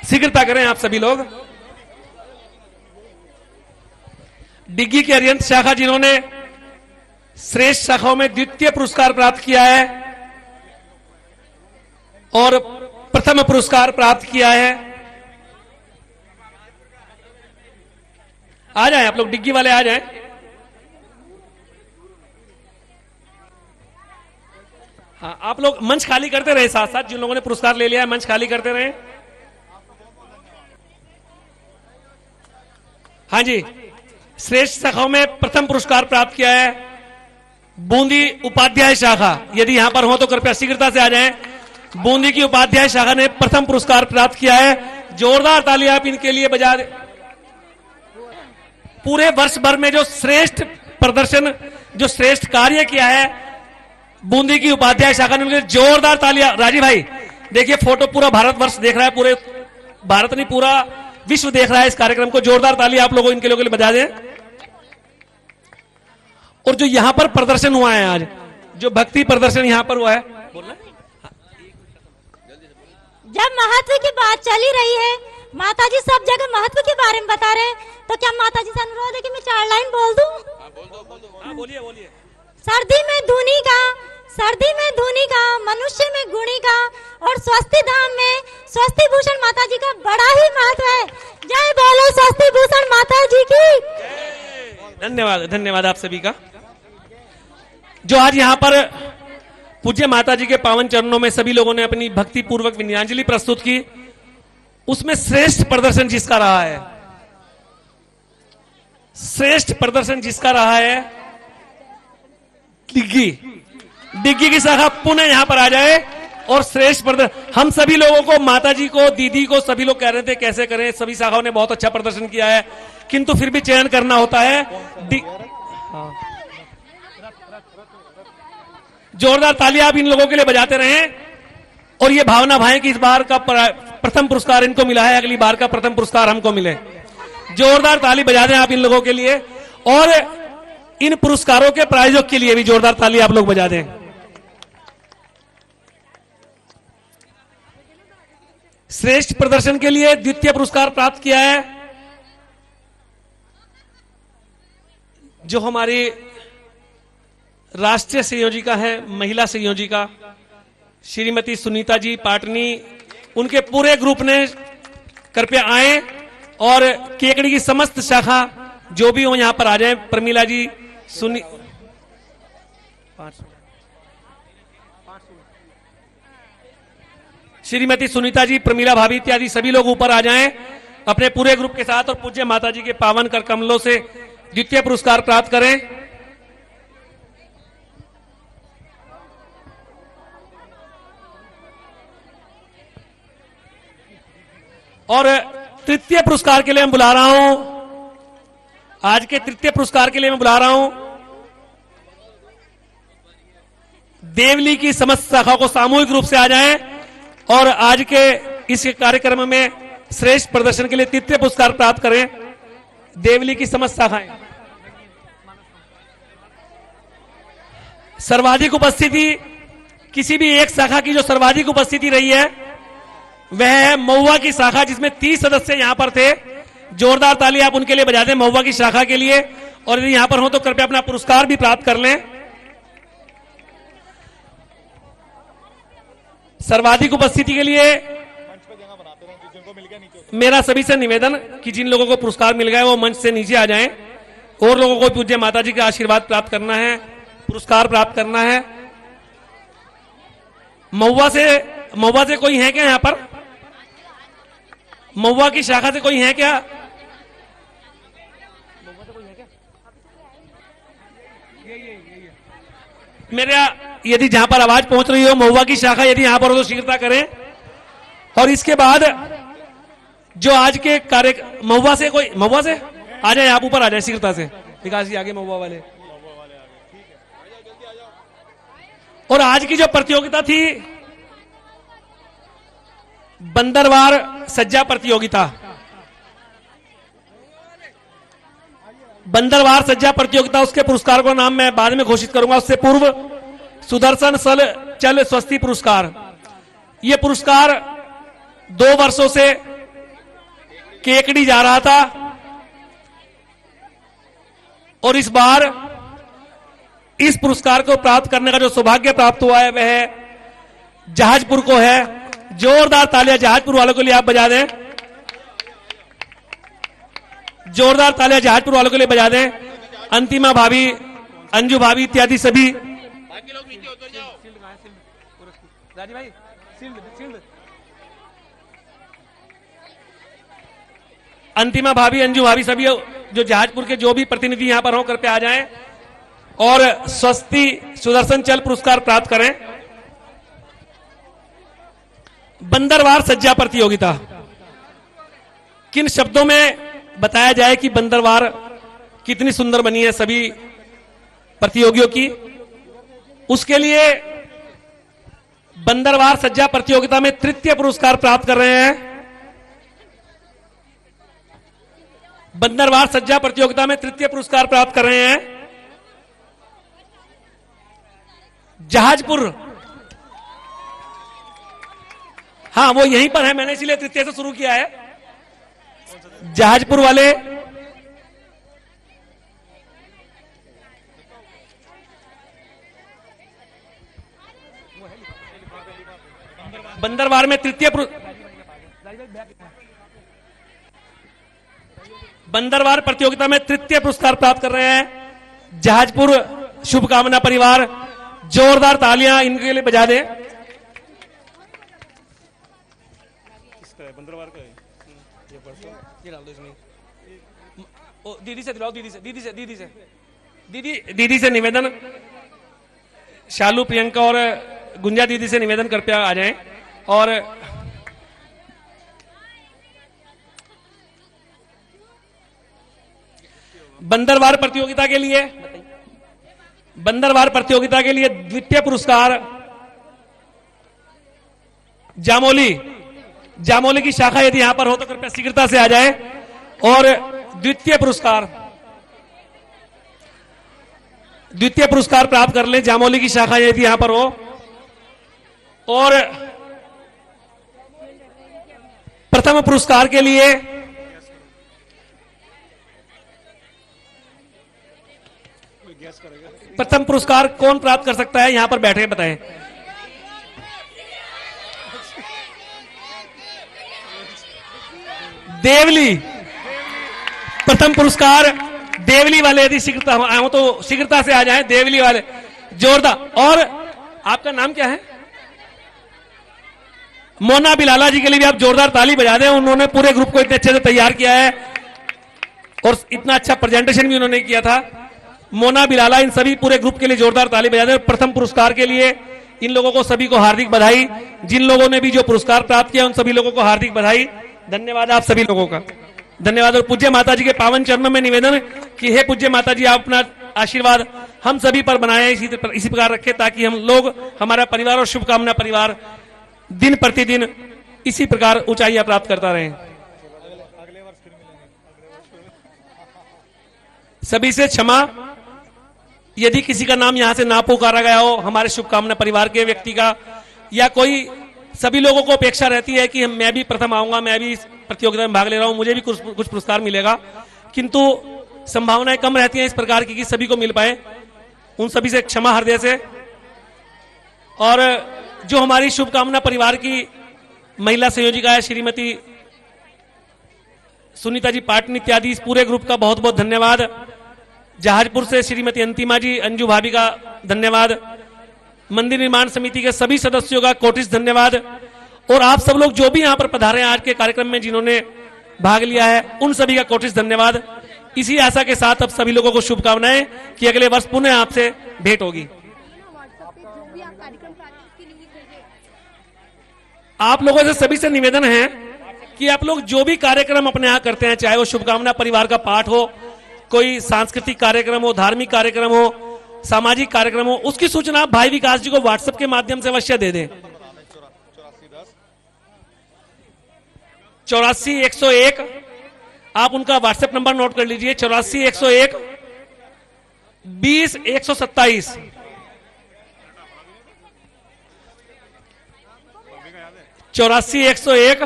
[SPEAKER 6] शीघ्रता करें आप सभी लोग। डिग्गी की अरियंत शाखा जिन्होंने श्रेष्ठ शाखाओं में द्वितीय पुरस्कार प्राप्त किया है और प्रथम पुरस्कार प्राप्त किया है। आ जाए, आप लोग डिग्गी वाले आ जाए। हाँ आप लोग मंच खाली करते रहे साथ साथ जिन लोगों ने पुरस्कार ले लिया है, मंच खाली करते रहे। हाँ जी। श्रेष्ठ शाखाओं में प्रथम पुरस्कार प्राप्त किया है बूंदी उपाध्याय शाखा। यदि यहाँ पर हो तो कृपया शीघ्रता से आ जाएँ। बूंदी की उपाध्याय शाखा ने प्रथम पुरस्कार प्राप्त किया है। जोरदार ताली आप इनके लिए बजा दे। पूरे वर्ष भर में जो श्रेष्ठ प्रदर्शन, जो श्रेष्ठ कार्य किया है, बूंदी की उपाध्याय शाखा ने उनके जोरदार तालियाँ। राजीव भाई, देखिए फ़ोटो पूरा भारत वर्ष देख रहा है, पूरे भारत नहीं, पूरा विश्व देख रहा है इस कार्यक्रम को। जोरदार ताली आप लोगों इनके लोगों के लिए बजा दें। और जो यहाँ पर प्रदर्शन हुआ है आज जो भक्ति प्रदर्शन यहाँ पर हुआ है
[SPEAKER 13] जब महत्व की बात चली रही है माता जी सब जगह महत्व के बारे में बता रहे हैं तो क्या माता जी से अनुरोध है कि मैं चार लाइन बोल दूँ?
[SPEAKER 6] बोलिए बोलिए।
[SPEAKER 13] सर्दी में धुनी का सर्दी में धुनी का, मनुष्य में गुणी का और स्वस्ति धाम में स्वस्ति भूषण माता जी का बड़ा ही महत्व है। जय बोलो स्वस्ति भूषण माता जी की।
[SPEAKER 6] धन्यवाद धन्यवाद आप सभी का। जो आज यहाँ पर पूज्य माता जी के पावन चरणों में सभी लोगों ने अपनी भक्ति पूर्वक विनयांजलि प्रस्तुत की, उसमें श्रेष्ठ प्रदर्शन जिसका रहा है, श्रेष्ठ प्रदर्शन जिसका रहा है डिग्गी डिग्गी की शाखा पुनः यहाँ पर आ जाए। और श्रेष्ठ प्रदर्शन। हम सभी लोगों को माता जी को, दीदी को, सभी लोग कह रहे थे कैसे करें। सभी शाखाओं ने बहुत अच्छा प्रदर्शन किया है। किंतु फिर भी चयन करना होता है। जोरदार तालियाँ आप इन लोगों के लिए बजाते रहे। और ये भावना भाई कि इस बार का प्रथम पुरस्कार इनको मिला है। अगली बार का प्रथम पुरस्कार हमको मिले। जोरदार ताली बजा दें आप इन लोगों के लिए। और इन पुरस्कारों के प्रायोजक के लिए भी जोरदार ताली आप लोग बजा दें। श्रेष्ठ प्रदर्शन के लिए द्वितीय पुरस्कार प्राप्त किया है। जो हमारी राष्ट्रीय संयोजिका है, महिला संयोजिका श्रीमती सुनीता जी पाटनी, उनके पूरे ग्रुप ने कृपया आए और केकड़ी की समस्त शाखा, जो भी हो यहाँ पर आ जाए, प्रमीला जी, सुनी श्रीमती सुनीता जी, प्रमीला भाभी इत्यादि सभी लोग ऊपर आ जाएँ, अपने पूरे ग्रुप के साथ और पूज्य माता जी के पावन कर कमलों से द्वितीय पुरस्कार प्राप्त करें। और तृतीय पुरस्कार के लिए मैं बुला रहा हूँ। आज के तृतीय पुरस्कार के लिए मैं बुला रहा हूँ। देवली की समस्त शाखा को सामूहिक रूप से आ जाएँ। और आज के इस कार्यक्रम में श्रेष्ठ प्रदर्शन के लिए तृतीय पुरस्कार प्राप्त करें। देवली की समस्त शाखाएँ सर्वाधिक उपस्थिति, किसी भी एक शाखा की जो सर्वाधिक उपस्थिति रही है, वह है महुआ की शाखा, जिसमें तीस सदस्य यहाँ पर थे। जोरदार ताली आप उनके लिए बजा दें महुआ की शाखा के लिए। और यदि यहाँ पर हो तो कृपया अपना पुरस्कार भी प्राप्त कर लें। सर्वाधिक उपस्थिति के लिए मेरा सभी से निवेदन कि जिन लोगों को पुरस्कार मिल गया वो मंच से नीचे आ जाएँ और लोगों को पूज्य माता जी का आशीर्वाद प्राप्त करना है, पुरस्कार प्राप्त करना है। महुआ से महुआ से कोई है क्या यहाँ पर? महुआ की शाखा से कोई है क्या? मेरा यदि जहाँ पर आवाज़ पहुँच रही हो, महुआ की शाखा यदि यहाँ पर हो तो शीघ्रता करें। और इसके बाद जो आज के कार्य, महुआ से कोई, महुआ से? आ जाए आप ऊपर, आ जाए शीघ्रता से। विकास जी, आगे महुआ वाले। और आज की जो प्रतियोगिता थी, बंदरवार सज्जा प्रतियोगिता बंदरवार सज्जा प्रतियोगिता, उसके पुरस्कार का नाम मैं बाद में घोषित करूँगा। उससे पूर्व सुदर्शन सल चल स्वस्ति पुरस्कार। ये पुरस्कार दो वर्षों से केकड़ी जा रहा था और इस बार इस पुरस्कार को प्राप्त करने का जो सौभाग्य प्राप्त हुआ है, वह जहाजपुर को है। जोरदार तालियाँ जहाजपुर वालों के लिए आप बजा दें। जोरदार तालियाँ जहाजपुर वालों के लिए बजा दें। अंतिमा भाभी अंजू भाभी इत्यादि सभी। अंतिमा भाभी अंजू भाभी सभी जो जहाजपुर के जो भी प्रतिनिधि यहाँ पर हो कर पे आ जाएँ और स्वस्ति सुदर्शन चल पुरस्कार प्राप्त करें। बंदरवार सज्जा प्रतियोगिता। किन शब्दों में बताया जाए कि बंदरवार कितनी सुंदर बनी है सभी प्रतियोगियों की। उसके लिए बंदरवार सज्जा प्रतियोगिता में तृतीय पुरस्कार प्राप्त कर रहे हैं। बंदरवार सज्जा प्रतियोगिता में तृतीय पुरस्कार प्राप्त कर रहे हैं। जहाजपुर। हाँ वो यहीं पर है, मैंने इसीलिए तृतीय से शुरू किया है। जहाजपुर वाले बंदरवार में तृतीय बंदरवार प्रतियोगिता में तृतीय पुरस्कार प्राप्त कर रहे हैं जहाजपुर शुभकामना परिवार। जोरदार तालियाँ इनके लिए बजा दें। बंदरवार का परसों ये डाल दो इसमें। ओ, दीदी से दिलाओ, दीदी से दीदी से दीदी से। दीदी दीदी से निवेदन। शालू, प्रियंका और गुंजा दीदी से निवेदन कर पे आ जाएँ। और, बंदरवार प्रतियोगिता के लिए, बंदरवार प्रतियोगिता के लिए द्वितीय पुरस्कार, जामोली जामोली की शाखा यदि यहाँ पर हो तो कृपया शीघ्रता से आ जाए। और द्वितीय पुरस्कार द्वितीय पुरस्कार प्राप्त कर ले जामोली की शाखा यदि यहाँ पर हो। और प्रथम पुरस्कार के लिए प्रथम पुरस्कार कौन प्राप्त कर सकता है? यहाँ पर बैठे बताएँ। देवली। प्रथम पुरस्कार देवली वाले यदि शीघ्रता हो- हो तो शीघ्रता से आ जाएँ, देवली वाले। जोरदार। और आपका नाम क्या है? मोना बिलाला जी के लिए भी आप जोरदार ताली बजा दें। उन्होंने पूरे ग्रुप को इतने अच्छे से तैयार किया है और इतना अच्छा प्रेजेंटेशन भी उन्होंने किया था। मोना बिलाला, इन सभी पूरे ग्रुप के लिए जोरदार ताली बजा दें। प्रथम पुरस्कार के लिए इन लोगों को सभी को हार्दिक बधाई। जिन लोगों ने भी जो पुरस्कार प्राप्त किया, उन सभी लोगों को हार्दिक बधाई। धन्यवाद आप सभी लोगों का। धन्यवाद। और पूज्य माता जी के पावन चरणों में निवेदन कि हे पूज्य माता जी आप अपना आशीर्वाद हम सभी पर बनाए इसी पर, इसी प्रकार रखे ताकि हम लोग हमारा परिवार और शुभकामना परिवार दिन प्रतिदिन इसी प्रकार ऊंचाइयाँ प्राप्त करता रहे। सभी से क्षमा। यदि किसी का नाम यहाँ से ना पुकारा गया हो हमारे शुभकामना परिवार के व्यक्ति का या कोई सभी लोगों को अपेक्षा रहती है कि मैं भी प्रथम आऊँगा, मैं भी इस प्रतियोगिता में भाग ले रहा हूँ, मुझे भी कुछ कुछ पुरस्कार मिलेगा। किंतु संभावनाएँ कम रहती हैं इस प्रकार की कि सभी को मिल पाए, उन सभी से क्षमा हृदय से। और जो हमारी शुभकामना परिवार की महिला संयोजिका है, श्रीमती सुनीता जी पाटन इत्यादि, इस पूरे ग्रुप का बहुत बहुत धन्यवाद। जहाजपुर से श्रीमती अंतिमा जी, अंजू भाभी का धन्यवाद। मंदिर निर्माण समिति के सभी सदस्यों का कोटिस धन्यवाद। और आप सब लोग जो भी यहाँ पर पधारे आज के कार्यक्रम में जिन्होंने भाग लिया है, उन सभी का कोटिस धन्यवाद। इसी आशा के साथ अब सभी लोगों को शुभकामनाएँ कि अगले वर्ष पुनः आपसे भेंट होगी। आप लोगों से सभी से निवेदन है कि आप लोग जो भी कार्यक्रम अपने यहाँ करते हैं, चाहे वो शुभकामना परिवार का पाठ हो, कोई सांस्कृतिक कार्यक्रम हो, धार्मिक कार्यक्रम हो सामाजिक कार्यक्रम हो उसकी सूचना आप भाई विकास जी को व्हाट्सएप के माध्यम से अवश्य दे दें। चौरासी एक सौ एक, आप उनका व्हाट्सएप नंबर नोट कर लीजिए। चौरासी एक सौ एक, बीस एक सौ सत्ताईस। चौरासी एक सौ एक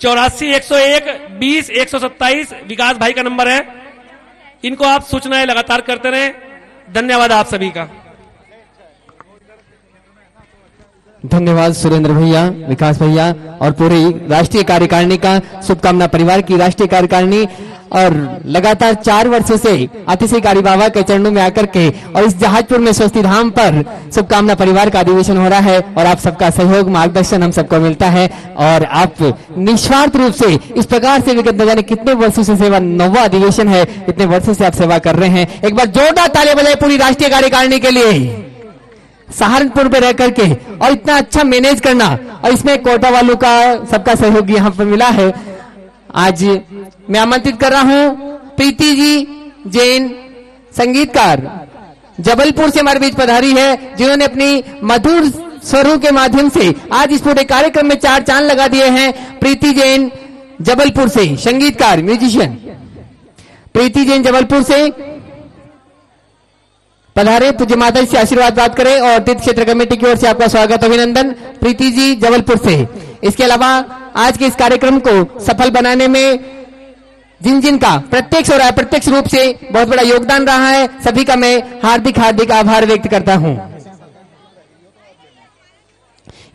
[SPEAKER 6] चौरासी, एक सौ एक, बीस, एक सौ सत्ताईस, विकास भाई का नंबर है। इनको आप सूचनाएँ लगातार करते रहे। धन्यवाद आप सभी का।
[SPEAKER 2] धन्यवाद सुरेंद्र भैया, विकास भैया और पूरी राष्ट्रीय कार्यकारिणी का शुभकामना परिवार की राष्ट्रीय कार्यकारिणी और लगातार चार वर्षों से अतिशयकारी बाबा के चरणों में आकर के और इस जहाजपुर में स्वस्ति धाम पर शुभकामना परिवार का अधिवेशन हो रहा है और आप सबका सहयोग, मार्गदर्शन हम सबको मिलता है और आप निस्वार्थ रूप से इस प्रकार से विगत न जाने कितने वर्षों से सेवा, नौवा अधिवेशन है, इतने वर्षों से आप सेवा कर रहे हैं। एक बार जोरदार ताली बजाए पूरी राष्ट्रीय कार्यकारिणी के लिए। सहारनपुर में रह करके और इतना अच्छा मैनेज करना। और इसमें कोटा वालों का सबका सहयोग यहाँ पर मिला है। आज मैं आमंत्रित कर रहा हूँ प्रीति जी, जैन, संगीतकार, जबलपुर से हमारे बीच पधारी है, जिन्होंने अपनी मधुर स्वरों के माध्यम से आज इस पूरे कार्यक्रम में चार चाँद लगा दिए हैं। प्रीति जैन, जबलपुर से संगीतकार, म्यूजिशियन। प्रीति जैन, जबलपुर से पधारे, पूज्य माता जी से आशीर्वाद प्राप्त करें और तीर्थ क्षेत्र कमेटी की ओर से आपका स्वागत, अभिनंदन, प्रीति जी, जबलपुर से। इसके अलावा, आज के इस कार्यक्रम को सफल बनाने में जिन जिन का प्रत्यक्ष और अप्रत्यक्ष रूप से बहुत बड़ा योगदान रहा है, सभी का मैं हार्दिक हार्दिक आभार व्यक्त करता हूँ।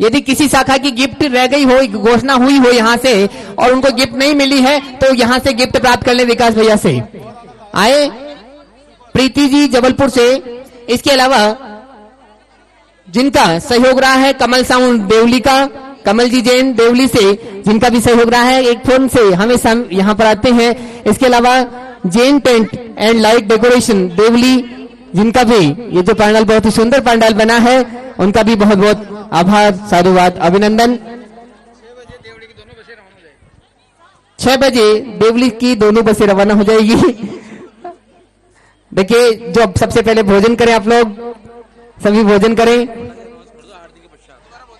[SPEAKER 2] यदि किसी शाखा की गिफ्ट रह गई हो, घोषणा हुई हो यहाँ से और उनको गिफ्ट नहीं मिली है तो यहाँ से गिफ्ट प्राप्त कर ले विकास भैया से। आए। प्रीति जी जबलपुर से। इसके अलावा जिनका सहयोग रहा है कमल साउंड देवली का, कमल जी जैन देवली से जिनका भी सहयोग रहा है, एक फ़ोन से हमें यहाँ पर आते हैं। इसके अलावा Jain Tent and Light Decoration Deoli जिनका भी, ये जो पंडाल बहुत ही सुंदर पंडाल बना है, उनका भी बहुत बहुत आभार, साधुवाद, अभिनंदन। छह बजे देवली की दोनों बसें रवाना हो जाएगी। देखिए, जो सबसे पहले भोजन करें आप लोग। सभी भोजन करें।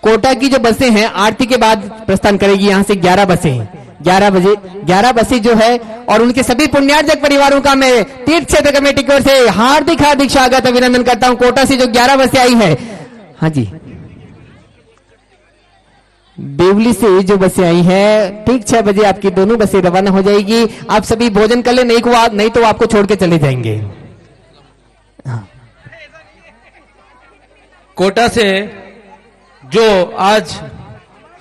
[SPEAKER 2] कोटा की जो बसें हैं, आरती के बाद प्रस्थान करेगी। यहाँ से 11 बसें। 11 बजे 11 बसें जो है, और उनके सभी पुण्यार्जक परिवारों का मैं तीर्थ क्षेत्र कमेटी की ओर से हार्दिक हार्दिक स्वागत, अभिनंदन करता हूँ। कोटा से जो 11 बसें आई है। हाँ जी। देवली से जो बसें आई है, ठीक छह बजे आपकी दोनों बसें रवाना हो जाएगी। आप सभी भोजन कर ले, नहीं को नहीं तो आपको छोड़ के चले जाएँगे।
[SPEAKER 14] कोटा से जो आज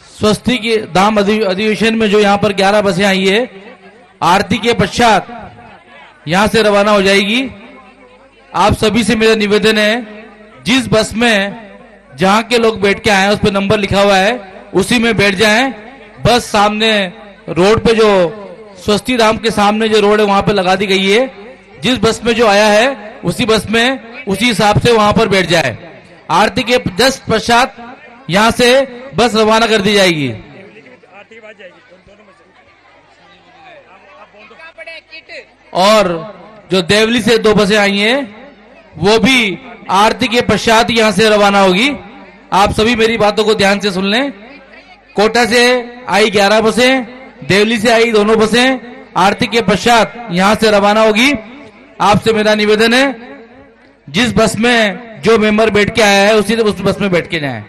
[SPEAKER 14] स्वस्ति के धाम अधिवेशन में जो यहाँ पर 11 बसें आई है, आरती के पश्चात यहाँ से रवाना हो जाएगी। आप सभी से मेरा निवेदन है, जिस बस में जहाँ के लोग बैठ के आए हैं, उस पर नंबर लिखा हुआ है, उसी में बैठ जाएँ। बस सामने रोड पे जो स्वस्ति धाम के सामने जो रोड है, वहाँ पे लगा दी गई है। जिस बस में जो आया है, उसी बस में, उसी हिसाब से वहाँ पर बैठ जाए। आरती के जस्ट पश्चात यहाँ से बस रवाना कर दी जाएगी। और जो देवली से दो बसें आई हैं, वो भी आरती के पश्चात यहाँ से रवाना होगी। आप सभी मेरी बातों को ध्यान से सुन लें। कोटा से आई ग्यारह बसें, देवली से आई दोनों बसें, आरती के पश्चात यहाँ से रवाना होगी। आपसे मेरा निवेदन है, जिस बस में जो मेंबर बैठ के आया है, उसी उस बस में बैठ के जाए।